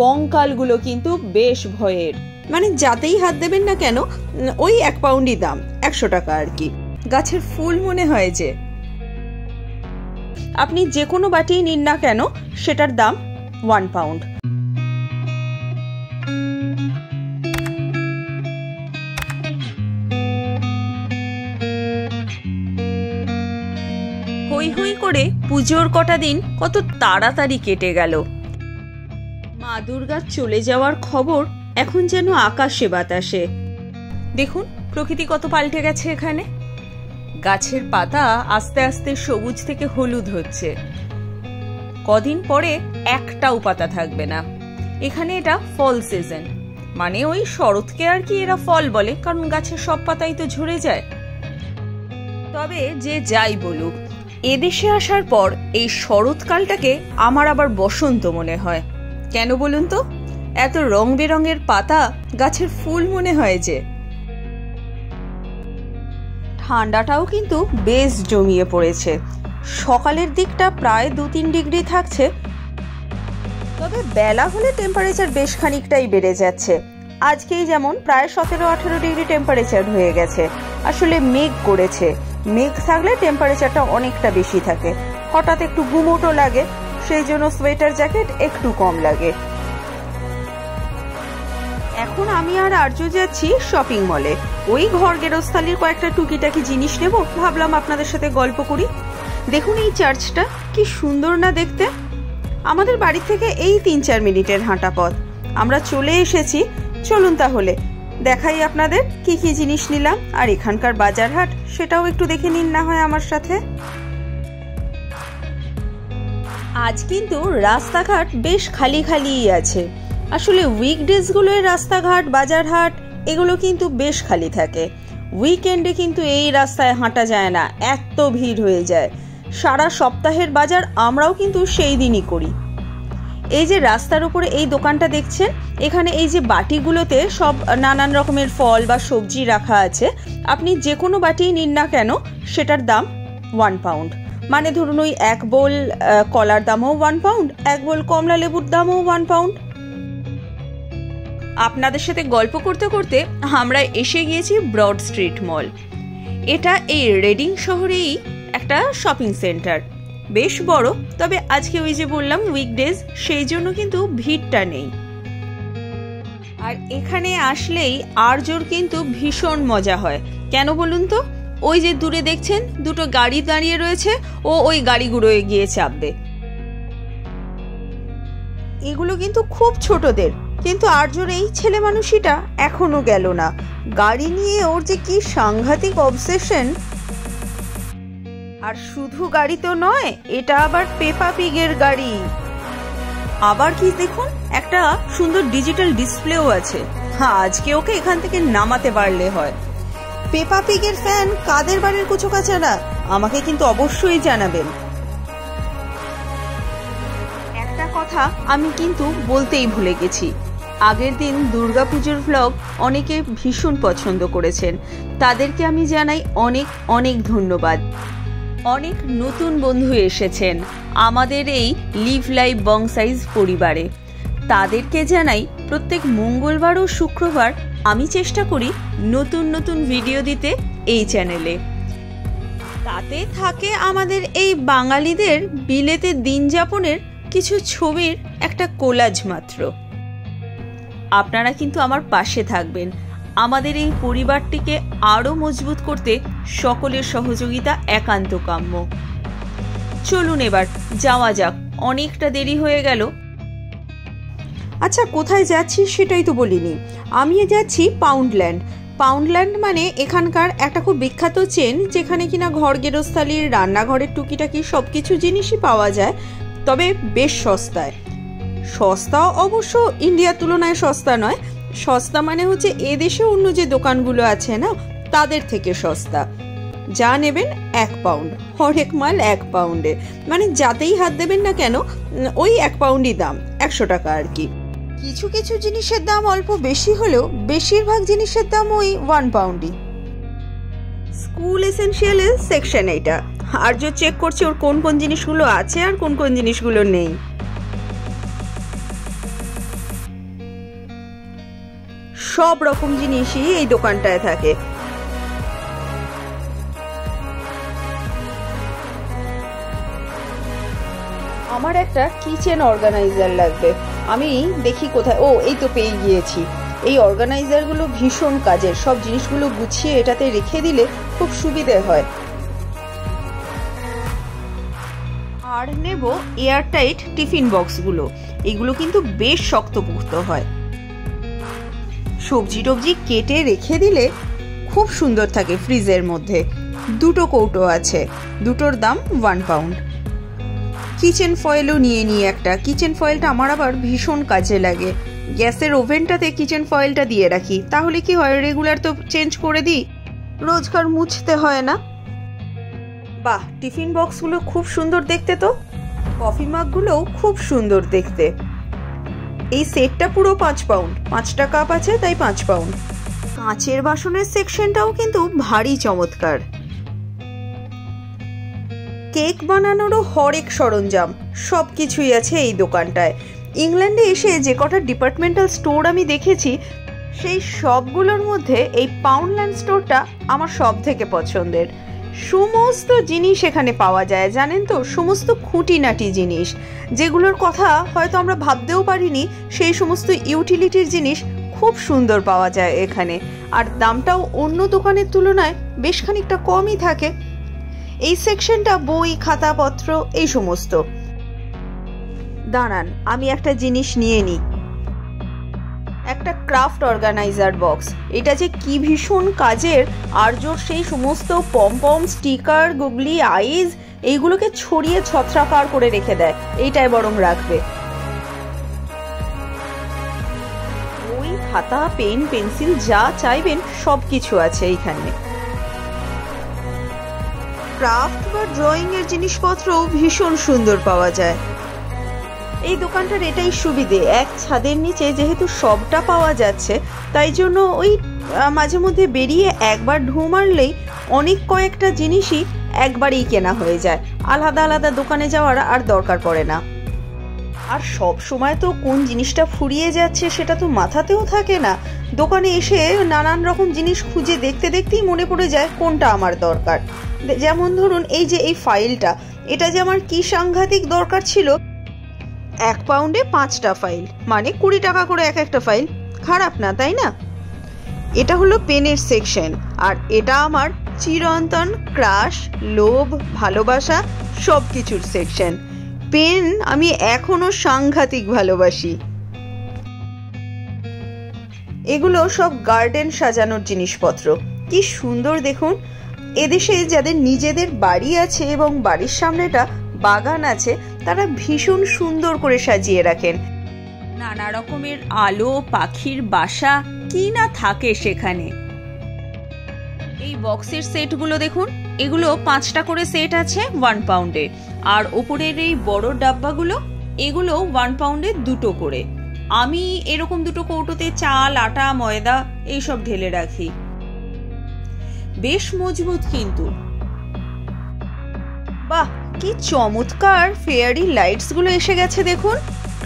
কঙ্কালগুলো কিন্তু বেশ ভয়ের। মানে যাতেই হাত দেবেন না কেন, ওই এক পাউন্ডই দাম, একশো টাকা আর কি। গাছের ফুল মনে হয় যে। আপনি যে কোনো বাটি নিন না কেন, সেটার দাম ওয়ান পাউন্ড হই হই করে পুজোর কটা দিন কত তাড়াতাড়ি কেটে গেল। মা দুর্গার চলে যাওয়ার খবর এখন যেন আকাশে বাতাসে। দেখুন, প্রকৃতি কত পাল্টে গেছে এখানে। গাছের পাতা আস্তে আস্তে সবুজ থেকে হলুদ হচ্ছে। কদিন পরে একটাও পাতা থাকবে না। এখানে এটা ফল সিজন। মানে ওই শরৎকে আর কি এরা ফল বলে, কারণ গাছের সব পাতাই তো ঝরে যায়। তবে যে যাই বলুক, এদেশে আসার পর এই শরৎকালটাকে আমার আবার বসন্ত মনে হয়। কেন বলুন তো? এত রং বেরঙের পাতা গাছের ফুল মনে হয় যে। ঠান্ডাটাও কিন্তু বেশ জমিয়ে পড়েছে। সকালের দিকটা প্রায় দু তিন ডিগ্রি থাকছে। তবে বেলা হলে টেম্পারেচার বেশ খানিকটাই বেড়ে যাচ্ছে। আজকেই যেমন প্রায় সতেরো আঠেরো ডিগ্রি টেম্পারেচার হয়ে গেছে। আসলে মেঘ করেছে। মেঘ থাকলে টেম্পারেচারটা অনেকটা বেশি থাকে। হঠাৎ একটু গুমোটো লাগে। সেই জন্য সোয়েটার জ্যাকেট একটু কম লাগে। এখন আমি আর আর্য যাচ্ছি শপিং মলে। ওই ঘর গেরস্থালির কয়েকটা টুকিটাকি জিনিস নেব। ভাবলাম আপনাদের সাথে গল্প করি। দেখুন এই চার্চটা, কি সুন্দর না দেখতে। আমাদের বাড়ি থেকে এই তিন চার মিনিটের হাঁটা পথ। আমরা চলে এসেছি। চলুন তাহলে, দেখাই আপনাদের কি কি জিনিস নিলাম। আর এখানকার বাজার হাট সেটাও একটু দেখে নিন না হয় আমার সাথে। আজ কিন্তু রাস্তাঘাট বেশ খালি খালিই আছে। আসলে উইকডেজগুলোয় রাস্তাঘাট, বাজারহাট, এগুলো কিন্তু বেশ খালি থাকে। উইকেন্ডে কিন্তু এই রাস্তায় হাঁটা যায় না, এত ভিড় হয়ে যায়। সারা সপ্তাহের বাজার আমরাও কিন্তু সেই দিনই করি। এই যে রাস্তার উপরে এই দোকানটা দেখছেন? এখানে এই যে বাটিগুলোতে সব নানান রকমের ফল বা সবজি রাখা আছে। আপনি যে কোনো বাটি নিন না কেন, সেটার দাম ওয়ান পাউন্ড মানে ধরুন ওই এক বোল কলার দামও ওয়ান পাউন্ড এক বোল কমলা লেবুর দামও ওয়ান পাউন্ড আপনাদের সাথে গল্প করতে করতে আমরা এসে গিয়েছি ব্রড স্ট্রিট মল এটা এই রেডিং শহরেই একটা শপিং সেন্টার বেশ বড়, তবে আজকে ওই যে বললাম উইকডেজ সেই জন্য কিন্তু ভিড়টা নেই। আর এখানে আসলেই আর্যর কিন্তু ভীষণ মজা হয়। কেন বলুন তো? ওই যে দূরে দেখছেন, দুটো গাড়ি দাঁড়িয়ে রয়েছে, ও ওই গাড়িগুলোয় গিয়ে চাপবে এগুলো কিন্তু খুব ছোটদের, কিন্তু আর্যর এই ছেলে মানুষইটা এখনও গেল না। গাড়ি নিয়ে ওর যে কি সাংঘাতিক অবসেশন আর শুধু গাড়ি তো নয়, এটা আবার পেপা পিগের গাড়ি। আবার কি দেখুন, একটা সুন্দর ডিজিটাল ডিসপ্লেও আছে। হ্যাঁ আজকে ওকে এখান থেকে নামাতে পারলে হয়। পেপা পিগের ফ্যান কাদের বাড়ির কুচো কাচারা আমাকে কিন্তু অবশ্যই জানাবেন। একটা কথা আমি কিন্তু বলতেই ভুলে গেছি। আগের দিন দুর্গাপুজোর ভ্লগ অনেকে ভীষণ পছন্দ করেছেন। তাদেরকে আমি জানাই অনেক অনেক ধন্যবাদ। অনেক নতুন বন্ধু এসেছেন আমাদের এই লিভ লাইভ বংসাইজ পরিবারে। তাদেরকে জানাই প্রত্যেক মঙ্গলবার ও শুক্রবার আমি চেষ্টা করি নতুন নতুন ভিডিও দিতে এই চ্যানেলে তাতে থাকে আমাদের এই বাঙালিদের বিলেতে দিন যাপনের কিছু ছবির একটা কোলাজ মাত্র। আপনারা কিন্তু আমার পাশে থাকবেন। আমাদের এই পরিবারটিকে আরও মজবুত করতে সকলের সহযোগিতা একান্ত কাম্য চলুন এবার, যাওয়া যাক। অনেকটা দেরি হয়ে গেল। আচ্ছা কোথায় যাচ্ছি সেটাই তো বলিনি। আমি যাচ্ছি পাউন্ডল্যান্ড পাউন্ডল্যান্ড মানে এখানকার একটা খুব বিখ্যাত চেন যেখানে কিনা ঘর গেরস্থালির রান্নাঘরের টুকিটাকি সব কিছু জিনিসই পাওয়া যায়, তবে বেশ সস্তায়। সস্তা অবশ্য ইন্ডিয়ার তুলনায় সস্তা নয়। সস্তা মানে হচ্ছে এদেশে অন্য যে দোকানগুলো আছে না, তাদের থেকে সস্তা। যা নেবেন এক পাউন্ড হরেক মাল এক পাউন্ডে মানে যাতেই হাত দেবেন না কেন, ওই এক পাউন্ডই দাম, একশো টাকা আর কি। কিছু কিছু জিনিসের দাম অল্প বেশি হলেও বেশিরভাগ জিনিসের দাম ওই ওয়ান পাউন্ডই স্কুল এসেন্সিয়ালের সেকশন এইটা। আর আর্য চেক করছে ওর কোন কোন জিনিসগুলো আছে আর কোন কোন জিনিসগুলো নেই। সব রকম জিনিসই এই দোকানটায় থাকে। আমার একটা কিচেন অর্গানাইজার লাগবে। আমি দেখি কোথায়। ও, এই তো পেয়ে গিয়েছি। এই অর্গানাইজারগুলো ভীষণ কাজের। সব জিনিসগুলো গুছিয়ে এটাতে রেখে দিলে খুব সুবিধে হয়। আর নেব এয়ারটাইট টিফিন বক্সগুলো। এগুলো কিন্তু বেশ শক্তপোক্ত হয়। সবজি টবজি কেটে রেখে দিলে খুব সুন্দর থাকে ফ্রিজের মধ্যে। দুটো কৌটো আছে। দুটোর দাম ওয়ান পাউন্ড কিচেন ফয়েলও নিয়ে নিই একটা। কিচেন ফয়েলটা আমার আবার ভীষণ কাজে লাগে। গ্যাসের ওভেনটাতে কিচেন ফয়েলটা দিয়ে রাখি। তাহলে কি হয় রেগুলার তো চেঞ্জ করে দিই? রোজকার মুছতে হয় না? বাহ, টিফিন বক্সগুলো খুব সুন্দর দেখতে তো। কফি মাগগুলোও খুব সুন্দর দেখতে। এই সেটটা পুরো পাঁচ পাউন্ড। পাঁচটা কাপ আছে, তাই পাঁচ পাউন্ড। কাঁচের বাসনের সেকশনটাও কিন্তু ভারী চমৎকার। কেক বানানোরও হরেক সরঞ্জাম সব কিছুই আছে এই দোকানটায়। ইংল্যান্ডে এসে যে কটা ডিপার্টমেন্টাল স্টোর আমি দেখেছি, সেই সবগুলোর মধ্যে এই পাউন্ডল্যান্ড স্টোরটা আমার সব থেকে পছন্দের। সমস্ত জিনিস এখানে পাওয়া যায়, জানেন তো? সমস্ত খুঁটিনাটি জিনিস। যেগুলোর কথা হয়তো আমরা ভাবতেও পারিনি, সেই সমস্ত ইউটিলিটির জিনিস খুব সুন্দর পাওয়া যায় এখানে। আর দামটাও অন্য দোকানের তুলনায় বেশ খানিকটা কমই থাকে এই সেকশনটা, বই, খাতাপত্র, এই সমস্ত। দাঁড়ান, আমি একটা জিনিস নিয়ে নিই। একটা ক্রাফট অর্গানাইজার বক্স। এটা যে কি ভীষণ কাজের আর্যর সেই সমস্ত পম স্টিকার, গুগলি, আইজ, এইগুলোকে ছড়িয়ে ছত্রাকার করে রেখে দেয়। এইটাই বরং রাখবে। বই, খাতা, পেন, পেন্সিল, যা চাইবেন সব কিছু আছে এইখানে। ক্রাফট বা ড্রয়িং এর জিনিসপত্রও ভীষণ সুন্দর পাওয়া যায়। এই দোকানটার এটাই সুবিধে, এক ছাদের নিচে যেহেতু সবটা পাওয়া যাচ্ছে, তাই জন্য ওই মাঝে মধ্যে বেরিয়ে একবার ঢু মারলেই অনেক কয়েকটা জিনিসই একবারেই কেনা হয়ে যায়। আলাদা আলাদা দোকানে যাওয়ার আর দরকার পড়ে না। আর সব সময় তো কোন জিনিসটা ফুরিয়ে যাচ্ছে সেটা তো মাথাতেও থাকে না। দোকানে এসে নানান রকম জিনিস খুঁজে দেখতে দেখতেই মনে পড়ে যায় কোনটা আমার দরকার। যেমন ধরুন এই যে এই ফাইলটা, এটা যে আমার কি সাংঘাতিক দরকার ছিল? এক পাউন্ডে পাঁচটা ফাইল মানে কুড়ি টাকা করে এক একটা ফাইল। খারাপ না, তাই না? এটা হলো পেনের সেকশন, আর এটা আমার চিরন্তন ক্রাশ, লোভ, ভালোবাসা সব কিছুর সেকশন। পেন আমি এখনও সাংঘাতিক ভালোবাসি। এগুলো সব গার্ডেন সাজানোর জিনিসপত্র। কি সুন্দর দেখুন। এদেশে যাদের নিজেদের বাড়ি আছে এবং বাড়ির সামনেটা বাগান আছে, তারা ভীষণ সুন্দর করে সাজিয়ে রাখেন। নানা রকমের আলো, পাখির বাসা, কি না থাকে সেখানে। এই বক্সের সেটগুলো দেখুন। এগুলো পাঁচটা করে সেট আছে ওয়ান পাউন্ডে আর ওপরের এই বড় ডাব্বাগুলো, এগুলো ওয়ান পাউন্ডে দুটো করে। আমি এরকম দুটো কৌটোতে চাল, আটা, ময়দা এইসব ঢেলে রাখি। বেশ মজবুত কিন্তু। বাহ, কি চমৎকার ফেয়ারি লাইটসগুলো এসে গেছে দেখুন।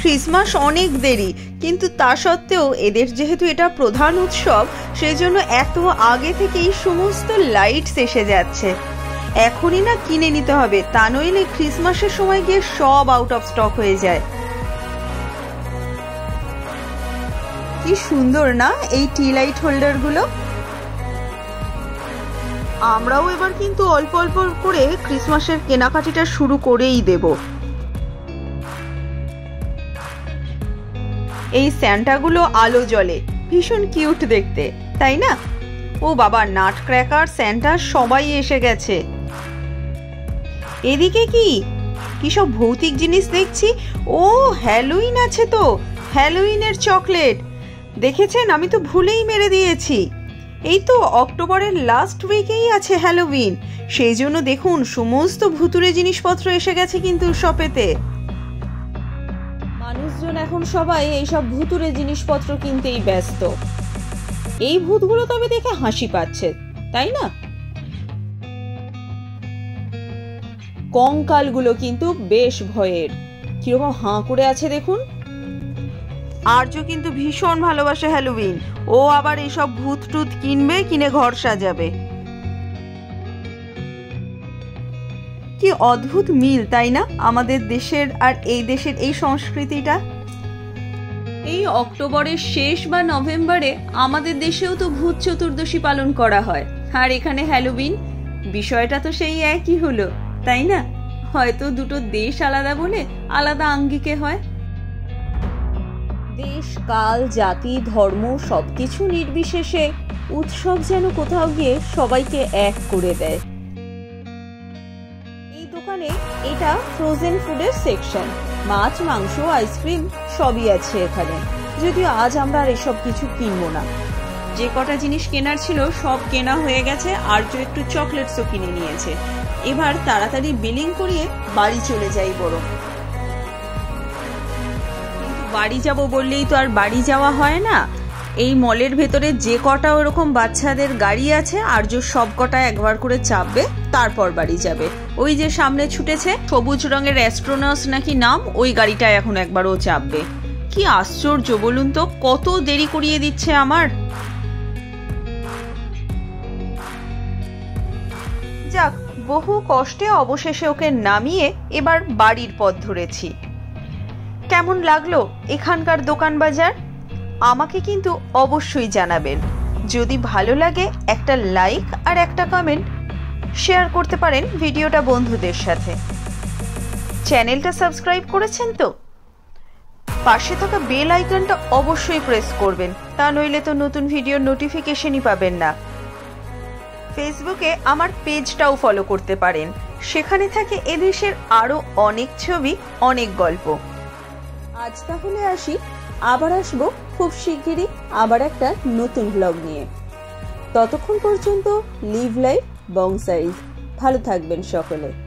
ক্রিসমাস অনেক দেরি, কিন্তু তা সত্ত্বেও এদের যেহেতু এটা প্রধান উৎসব সেই জন্য এত আগে থেকেই সমস্ত লাইটস এসে যাচ্ছে। এখনই না কিনে নিতে হবে, তা নইলে ক্রিসমাসের সময় গিয়ে সব আউট অফ স্টক হয়ে যায়। কি সুন্দর না এই টি লাইট হোল্ডারগুলো? আমরাও এবার কিন্তু অল্প অল্প করে ক্রিসমাসের কেনাকাটিটা শুরু করেই দেব। এই স্যান্টাগুলো আলো জলে ভীষণ কিউট দেখতে, তাই না? ও বাবা, নাট ক্র্যাকার, স্যান্টা, সবাই এসে গেছে। এদিকে কি? কি সব ভৌতিক জিনিস দেখছি? ও, হ্যালোইন আছে তো, হ্যালোইনের চকলেট। দেখেছেন? আমি তো ভুলেই মেরে দিয়েছি। এই তো অক্টোবরের লাস্ট উইকেই আছে হ্যালোউইন সেই জন্য দেখুন, সমস্ত ভুতুরে জিনিসপত্র এসে গেছে কিন্তু শপেতে মানুষজন এখন সবাই এইসব ভুতুরে জিনিসপত্র কিনতেই ব্যস্ত। এই ভূতগুলো তবে দেখে হাসি পাচ্ছে, তাই না? কঙ্কালগুলো কিন্তু বেশ ভয়ের। কীরকম হাঁ করে আছে দেখুন। আর্য কিন্তু ভীষণ ভালোবাসে হ্যালোউইন। ও আবার এইসব ভূত টুত কিনবে, কিনে ঘর সাজাবে। কি অদ্ভুত মিল, তাই না? আমাদের দেশের আর এই দেশের এই সংস্কৃতিটা। এই অক্টোবরের শেষ বা নভেম্বরে আমাদের দেশেও তো ভূত চতুর্দশী পালন করা হয়। আর এখানে হ্যালোউইন বিষয়টা তো সেই একই হলো, তাই না? হয়তো দুটো দেশ আলাদা বলে আলাদা আঙ্গিকে হয়। দেশ, কাল, জাতি, ধর্ম, সবকিছু নির্বিশেষে উৎসব যেন কোথাও গিয়ে সবাইকে এক করে দেয়। এই দোকানে এটা ফ্রোজেন ফুডের সেকশন মাছ, মাংস, আইসক্রিম সবই আছে এখানে। যদিও আজ আমরা আর এসব কিছু কিনবো না। যে কটা জিনিস কেনার ছিল সব কেনা হয়ে গেছে আর যে একটু চকলেটসও কিনে নিয়েছে। এবার তাড়াতাড়ি বিলিং করিয়ে বাড়ি চলে যাই বড়। বাড়ি যাব বললেই তো আর বাড়ি যাওয়া হয় না। এই মলের ভেতরে যে কটা ওরকম বাচ্চাদের গাড়ি আছে, আর্য সব কটা একবার করে চাপবে, তারপর বাড়ি যাবে। ওই যে সামনে ছুটেছে, সবুজ রঙের অ্যাস্ট্রোনস নাকি নাম, ওই গাড়িটা এখন একবারও চাপবে। কি আশ্চর্য বলুন তো, কত দেরি করিয়ে দিচ্ছে আমার। যাক, বহু কষ্টে অবশেষে ওকে নামিয়ে এবার বাড়ির পথ ধরেছি। কেমন লাগল এখানকার দোকান বাজার আমাকে কিন্তু অবশ্যই জানাবেন। যদি ভালো লাগে, একটা লাইক আর একটা কমেন্ট শেয়ার করতে পারেন ভিডিওটা বন্ধুদের সাথে। চ্যানেলটা সাবস্ক্রাইব করেছেন তো? পাশে থাকা বেল আইকনটা অবশ্যই প্রেস করবেন, তা নইলে তো নতুন ভিডিওর নোটিফিকেশনই পাবেন না। ফেসবুকে আমার পেজটাও ফলো করতে পারেন। সেখানে থাকে এদেশের আরও অনেক ছবি, অনেক গল্প। আজ তাহলে আসি, আবার আসব খুব শিগগিরই আবার একটা নতুন ব্লগ নিয়ে। ততক্ষণ পর্যন্ত লিভ লাইফ বং সাইজ ভালো থাকবেন সকলে।